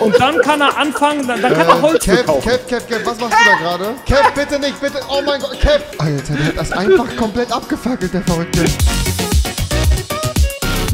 und dann kann er anfangen, dann, dann kann er Holz Kev, verkaufen. Kev, Kev, Kev, was machst du da gerade? Kev, bitte nicht, bitte. Oh mein Gott, Kev. Alter, der hat das einfach komplett abgefackelt, der Verrückte.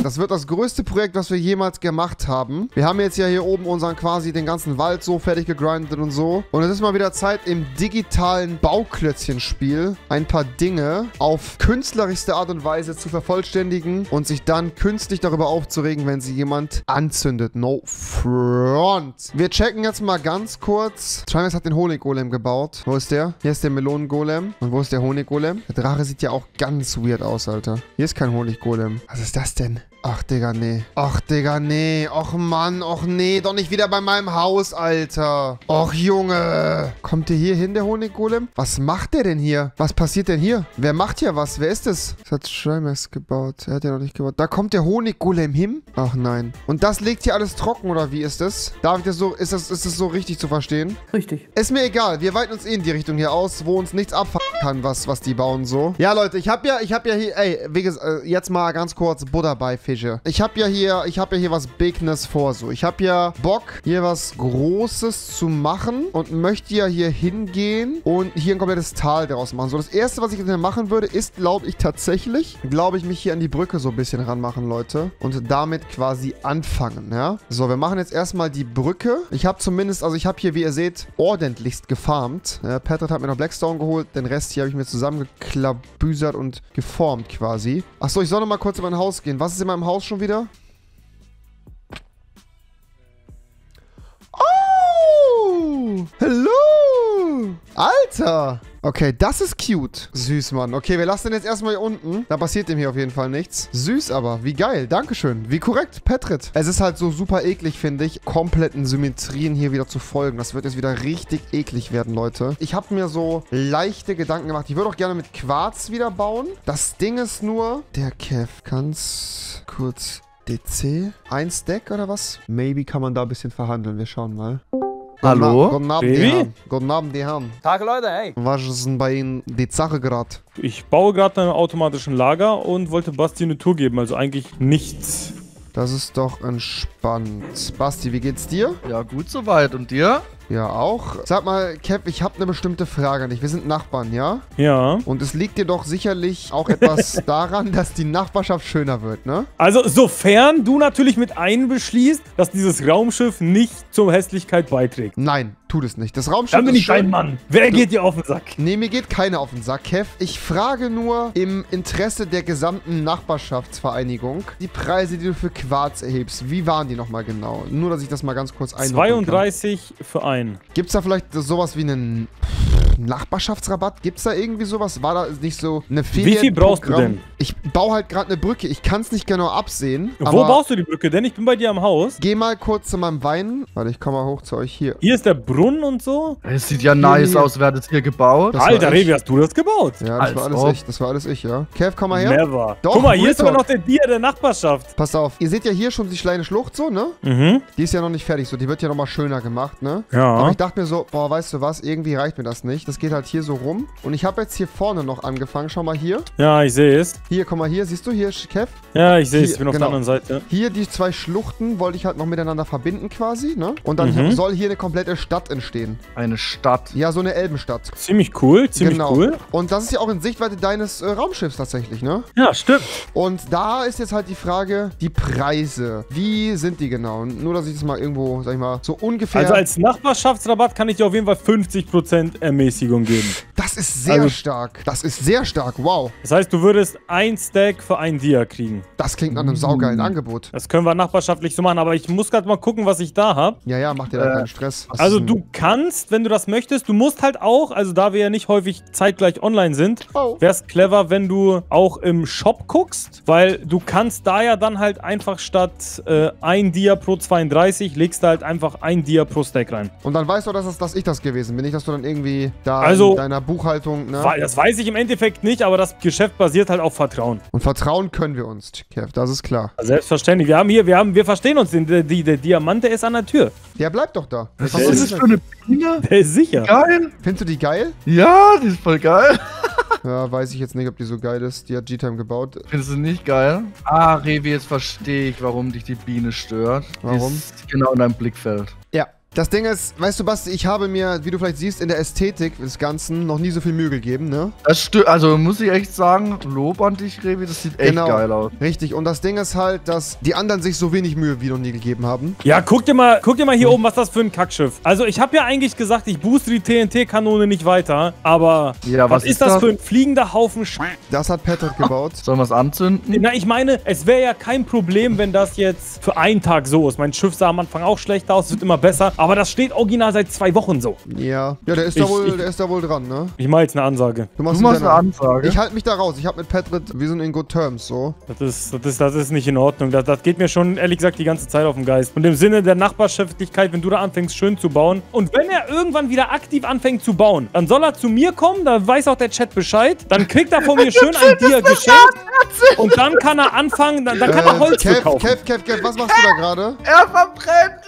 Das wird das größte Projekt, was wir jemals gemacht haben. Wir haben jetzt ja hier oben unseren quasi den ganzen Wald so fertig gegrindet und so. Und es ist mal wieder Zeit im digitalen Bauklötzchenspiel ein paar Dinge auf künstlerischste Art und Weise zu vervollständigen und sich dann künstlich darüber aufzuregen, wenn sie jemand anzündet. No front. Wir checken jetzt mal ganz kurz. Travis hat den Honiggolem gebaut. Wo ist der? Hier ist der Melonengolem. Und wo ist der Honiggolem? Der Drache sieht ja auch ganz weird aus, Alter. Hier ist kein Honiggolem. Was ist das denn? Ach, Digga, nee. Ach, Digga, nee. Och, Mann. Och, nee. Doch nicht wieder bei meinem Haus, Alter. Och, Junge. Kommt der hier hin, der Honiggolem? Was macht der denn hier? Was passiert denn hier? Wer macht hier was? Wer ist es? Das hat Schreimers gebaut. Er hat ja noch nicht gebaut. Da kommt der Honiggolem hin? Ach, nein. Und das legt hier alles trocken, oder wie ist das? Darf ich das so... Ist das, ist das so richtig zu verstehen? Richtig. Ist mir egal, wir weiten uns eh in die Richtung hier aus, wo uns nichts abfangen kann, was, was die bauen so. Ja, Leute, ich hab ja, ich hab ja hier, ey, wie gesagt, äh, jetzt mal ganz kurz Butter bei Fische. Ich hab ja hier, ich hab ja hier was Bignes vor so. Ich hab ja Bock, hier was Großes zu machen und möchte ja hier hingehen und hier ein komplettes Tal daraus machen. So, das erste, was ich jetzt machen würde, ist, glaube ich, tatsächlich, glaube ich, mich hier an die Brücke so ein bisschen ranmachen, Leute. Und damit quasi anfangen, ja. So, wir machen jetzt erstmal die Brücke. Ich habe zumindest, also ich habe hier, wie ihr seht, ordentlichst gefarmt. Ja, Patrick hat mir noch Blackstone geholt. Den Rest hier habe ich mir zusammengeklabüsert und geformt quasi. Achso, ich soll noch mal kurz in mein Haus gehen. Was ist in meinem Haus schon wieder? Oh! Hallo! Alter! Okay, das ist cute. Süß, Mann. Okay, wir lassen den jetzt erstmal hier unten. Da passiert dem hier auf jeden Fall nichts. Süß aber. Wie geil. Dankeschön. Wie korrekt. Petrit. Es ist halt so super eklig, finde ich, kompletten Symmetrien hier wieder zu folgen. Das wird jetzt wieder richtig eklig werden, Leute. Ich habe mir so leichte Gedanken gemacht. Ich würde auch gerne mit Quarz wieder bauen. Das Ding ist nur, der Kev kann's kurz... DC? Ein Stack oder was? Maybe kann man da ein bisschen verhandeln. Wir schauen mal. Hallo? Guten Abend, die Baby? Herren. Guten Abend, die Herren. Tag, Leute, hey. Was ist denn bei Ihnen die Sache gerade? Ich baue gerade einen automatischen Lager und wollte Basti eine Tour geben, also eigentlich nichts. Das ist doch entspannt. Basti, wie geht's dir? Ja, gut soweit. Und dir? Ja, auch. Sag mal, Kev, ich habe eine bestimmte Frage an dich. Wir sind Nachbarn, ja? Ja. Und es liegt dir doch sicherlich auch etwas daran, dass die Nachbarschaft schöner wird, ne? Also, sofern du natürlich mit einbeschließt, dass dieses Raumschiff nicht zur Hässlichkeit beiträgt. Nein, tut es nicht. Das Raumschiff Dann bin ich dein. Mann. Wer geht dir auf den Sack? Nee, mir geht keiner auf den Sack, Kev. Ich frage nur im Interesse der gesamten Nachbarschaftsvereinigung die Preise, die du für Quarz erhebst. Wie waren die nochmal genau? Nur, dass ich das mal ganz kurz einordnen kann. 32 für einen. Gibt's da vielleicht sowas wie einen Nachbarschaftsrabatt? Gibt's da irgendwie sowas? War da nicht so eine Wie viel brauchst du denn? Ich baue halt gerade eine Brücke. Ich kann es nicht genau absehen. Wo baust du die Brücke? Denn ich bin bei dir am Haus. Geh mal kurz zu meinem Wein. Warte, ich komme mal hoch zu euch hier. Hier ist der Brunnen und so. Es sieht ja nice hier. aus. Wer hat das hier gebaut? Das war Alter. Revi, hast du das gebaut? Ja, das war Als alles ob. ich. Das war alles ich, ja. Kev, komm mal her. Never. Doch, Guck mal, hier ist aber noch der Dia der Nachbarschaft. Pass auf. Ihr seht ja hier schon die kleine Schlucht so, ne? Mhm. Die ist ja noch nicht fertig. So, die wird ja noch mal schöner gemacht, ne? Ja. Aber ich dachte mir so, boah, weißt du was? Irgendwie reicht mir das nicht. Das geht halt hier so rum. Und ich habe jetzt hier vorne noch angefangen. Schau mal hier. Ja, ich sehe es. Hier, komm mal hier. Siehst du hier, Kev? Ja, ich sehe es. Hier, Ich bin auf genau. der anderen Seite. Hier die zwei Schluchten wollte ich halt noch miteinander verbinden quasi, ne? Und dann Mhm. soll hier eine komplette Stadt entstehen. Eine Stadt. Ja, so eine Elbenstadt. Ziemlich cool, ziemlich genau. cool. Und das ist ja auch in Sichtweite deines äh, Raumschiffs tatsächlich, ne? Ja, stimmt. Und da ist jetzt halt die Frage, die Preise. Wie sind die genau? Nur, dass ich das mal irgendwo, sag ich mal, so ungefähr... Also als Nachbarschaftsrabatt kann ich dir auf jeden Fall 50% Ermäßigung geben. Das ist sehr also- stark. Das ist sehr stark. Wow. Das heißt, du würdest ein Stack für ein Dia kriegen. Das klingt nach einem saugeilen Angebot. Das können wir nachbarschaftlich so machen, aber ich muss gerade mal gucken, was ich da habe. Ja, ja, mach dir da Äh, keinen Stress. Was Also du kannst, wenn du das möchtest, du musst halt auch, also da wir ja nicht häufig zeitgleich online sind, Oh. wäre es clever, wenn du auch im Shop guckst, weil du kannst da ja dann halt einfach statt äh, ein Dia pro 32, legst du halt einfach ein Dia pro Stack rein. Und dann weißt du, dass, das, dass ich das gewesen bin. Nicht, dass du dann irgendwie da Also- in deiner Buchhaltung, ne? Weil Das weiß ich im Endeffekt nicht, aber das Geschäft basiert halt auf Vertrauen. Und vertrauen können wir uns, Kev. Das ist klar. Selbstverständlich. Wir haben hier, wir haben, wir verstehen uns. Der, die, der Diamant, der ist an der Tür. Der bleibt doch da. Was hast ist das für eine Biene? Der ist sicher. Geil. Findest du die geil? Ja, die ist voll geil. Ja, weiß ich jetzt nicht, ob die so geil ist. Die hat G-Time gebaut. Findest du nicht geil? Ah, Revi, jetzt verstehe ich, warum dich die Biene stört. Warum? Ist genau in deinem Blickfeld. Ja. Das Ding ist, weißt du, Basti, ich habe mir, wie du vielleicht siehst, in der Ästhetik des Ganzen noch nie so viel Mühe gegeben, ne? Das stimmt, also muss ich echt sagen, Lob an dich, Revi, das sieht echt Genau. geil aus. Richtig. Und das Ding ist halt, dass die anderen sich so wenig Mühe wie noch nie gegeben haben. Ja, guck dir mal, guck dir mal hier oben, was das für ein Kackschiff. Also ich habe ja eigentlich gesagt, ich booste die TNT-Kanone nicht weiter, aber Ja, was, was ist ist das das? für ein fliegender Haufen Sch Das hat Patrick gebaut. Sollen wir es anzünden? Na, ich meine, es wäre ja kein Problem, wenn das jetzt für einen Tag so ist. Mein Schiff sah am Anfang auch schlecht aus, es wird immer besser, aber das steht original seit zwei Wochen so. Ja. Ja, der ist da Ich- wohl, ich- der ist da wohl dran, ne? Ich mache jetzt eine Ansage. Du machst eine deine- Ansage. Ich halte mich da raus. Ich habe mit Patrick, wir sind in good terms, so. Das ist, das ist, das ist nicht in Ordnung. Das, das geht mir schon, ehrlich gesagt, die ganze Zeit auf den Geist. Und im Sinne der Nachbarschaftlichkeit, wenn du da anfängst, schön zu bauen. Und wenn er irgendwann wieder aktiv anfängt zu bauen, dann soll er zu mir kommen, da weiß auch der Chat Bescheid. Dann kriegt er von mir schön ein Dia geschenkt. Und dann kann er anfangen, dann, dann kann er Holz Kev, verkaufen. Kev, Kev, Kev, was machst du da gerade? er verbrennt!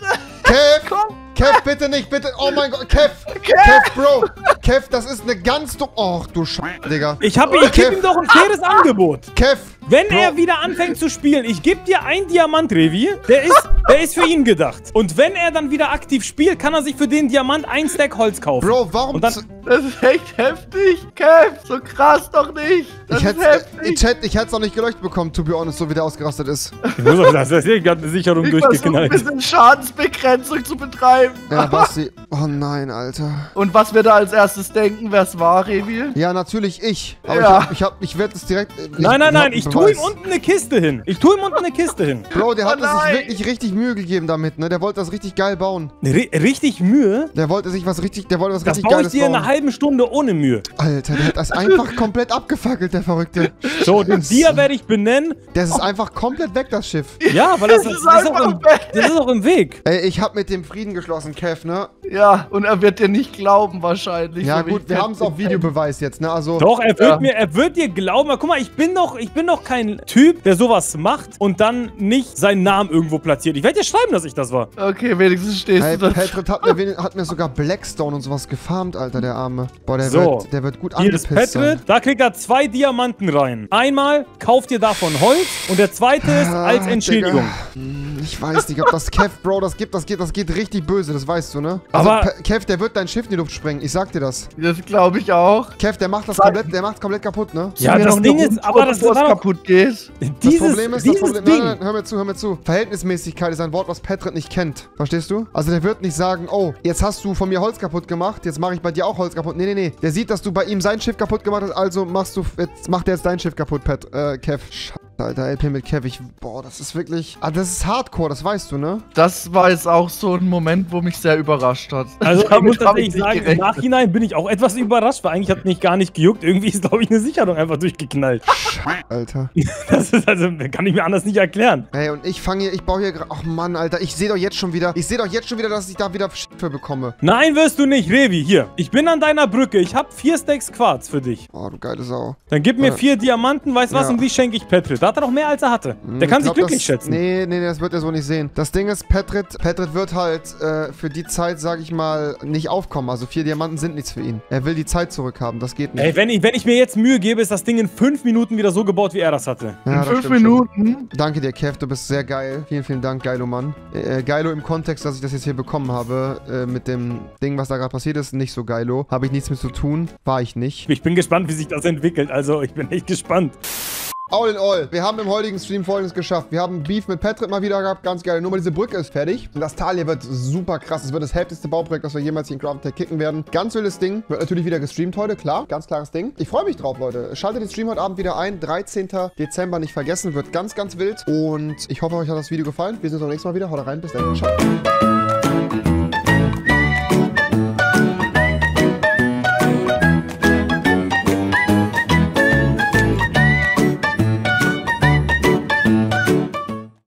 Kev! Komm! Kev, bitte nicht, bitte. Oh mein Gott, Kev! Kev, Bro! Kev, das ist eine ganz dumme. Och, du Sch... Digga. Ich, hab, ich gebe ihm doch ein faires Angebot. Kev! Wenn Bro. er wieder anfängt zu spielen, ich gebe dir ein Diamant, Revi. Der ist, der ist für ihn gedacht. Und wenn er dann wieder aktiv spielt, kann er sich für den Diamant ein Stack Holz kaufen. Bro, warum. Und dann- z- Das ist echt heftig, Kev! So krass doch nicht! Das ich ist hätte heftig! Chat, ich hätte es noch nicht geleuchtet bekommen, to be honest, so wie der ausgerastet ist. Ich muss auch sagen, das ist gerade eine Sicherung Ich versuche ein durchgeknallt. bisschen Schadensbegrenzung zu betreiben. Ja, Basti. Oh nein, Alter. Und was wir da als erstes denken, wer es war, Revi? Ja, natürlich ich. Aber Ja. ich, hab, ich, ich werde es direkt. äh, Nein, nein, nein, einen ich tue ihm Beweis. unten eine Kiste hin. Ich tue ihm unten eine Kiste hin. Bro, der Oh hat es sich wirklich richtig Mühe gegeben damit, ne? Der wollte das richtig geil bauen. R richtig Mühe? Der wollte sich was richtig, der wollte was Das richtig baue ich Geiles dir in bauen. einer halben Stunde ohne Mühe. Alter, der hat das einfach komplett abgefackelt, der Verrückte. So, den Dia werde ich benennen. Das ist einfach komplett weg, das Schiff. Ja, weil das, Das das, ist ist, auch im, weg. das ist auch im Weg. Ey, ich hab mit dem Frieden geschlossen, Kev, ne? Ja, und er wird dir nicht glauben wahrscheinlich. Ja gut, ich wir haben es auf. Videobeweis jetzt, ne? Also, Doch, er wird Ja. mir, er wird dir glauben. Guck mal, ich bin doch, ich bin doch kein Typ, der sowas macht und dann nicht seinen Namen irgendwo platziert. Ich werde dir schreiben, dass ich das war. Okay, wenigstens stehst Hey, du. Patrick hat mir, hat mir sogar Blackstone und sowas gefarmt, Alter, der Arme. Boah, der, So. wird, der wird gut Hier ist angepisst Petrit, sein. da kriegt er zwei Diamanten rein. Einmal kauft ihr davon Holz und der zweite ist Ah, als Entschädigung. Digga. Hm, Ich weiß nicht, ob das Kev, Bro, das gibt, das geht, das geht richtig böse, das weißt du, ne? Also, Aber- Kev, der wird dein Schiff in die Luft sprengen, ich sag dir das. Das glaube ich auch. Kev, der macht das komplett, der macht's komplett kaputt, ne? Ja, das Ding ist, aber das war kaputt geht. Das Dieses, Problem ist, das Problem, Ding. nein, nein, hör mir zu, hör mir zu. Verhältnismäßigkeit ist ein Wort, was Patrick nicht kennt. Verstehst du? Also der wird nicht sagen, oh, jetzt hast du von mir Holz kaputt gemacht, jetzt mache ich bei dir auch Holz kaputt. Nee, nee, nee. Der sieht, dass du bei ihm sein Schiff kaputt gemacht hast, also machst du, jetzt macht er jetzt dein Schiff kaputt, Pat, äh, Kev. Scheiße, Alter, LP mit Kev, ich, boah, das ist wirklich, ah, das ist Hardcore, das weißt du, ne? Das war jetzt auch so ein Moment, wo mich sehr überrascht hat. Also ich muss tatsächlich sagen, im gerechnet. Nachhinein bin ich auch etwas überrascht, weil eigentlich hat mich gar nicht gejuckt. Irgendwie ist, glaube ich, eine Sicherung einfach durchgeknallt. Alter. Das ist also, kann ich mir anders nicht erklären. Ey, und ich fange hier, ich baue hier gerade, ach Mann, Alter, ich sehe doch jetzt schon wieder, ich sehe doch jetzt schon wieder, dass ich da wieder Schiffe bekomme. Nein, wirst du nicht, Revi. Hier, ich bin an deiner Brücke. Ich habe vier Stacks Quarz für dich. Oh, du geile Sau. Dann gib mir Ja. vier Diamanten, weißt was, Ja. und die schenke ich Petrit. Da hat er noch mehr, als er hatte. Hm, Der kann ich sich glaub, glücklich das, schätzen. Nee, nee, nee, das wird er so nicht sehen. Das Ding ist, Petrit, Petrit wird halt äh, für die Zeit, sag ich mal, nicht aufkommen. Also vier Diamanten sind nichts für ihn. Er will die Zeit zurückhaben, das geht nicht. Ey, wenn ich, wenn ich mir jetzt Mühe gebe, ist das Ding in fünf Minuten wieder so gebaut, wie er das hatte. Ja, In das fünf stimmt schon. Minuten. Danke dir, Kev, du bist sehr geil. Vielen, vielen Dank, Geilo Mann. Äh, Geilo im Kontext, dass ich das jetzt hier bekommen habe, äh, mit dem Ding, was da gerade passiert ist, nicht so geilo. Habe ich nichts mit zu tun, war ich nicht. Ich bin gespannt, wie sich das entwickelt. Also, ich bin echt gespannt. All in all, wir haben im heutigen Stream folgendes geschafft. Wir haben Beef mit Patrick mal wieder gehabt, ganz geil. Nur mal diese Brücke ist fertig. Und das Tal hier wird super krass. Es wird das heftigste Bauprojekt, das wir jemals hier in Craft Tech kicken werden. Ganz wildes Ding. Wird natürlich wieder gestreamt heute, klar. Ganz klares Ding. Ich freue mich drauf, Leute. Schaltet den Stream heute Abend wieder ein. 13. Dezember nicht vergessen. Wird ganz, ganz wild. Und ich hoffe, euch hat das Video gefallen. Wir sehen uns beim nächsten Mal wieder. Haut rein. Bis dann. Ciao.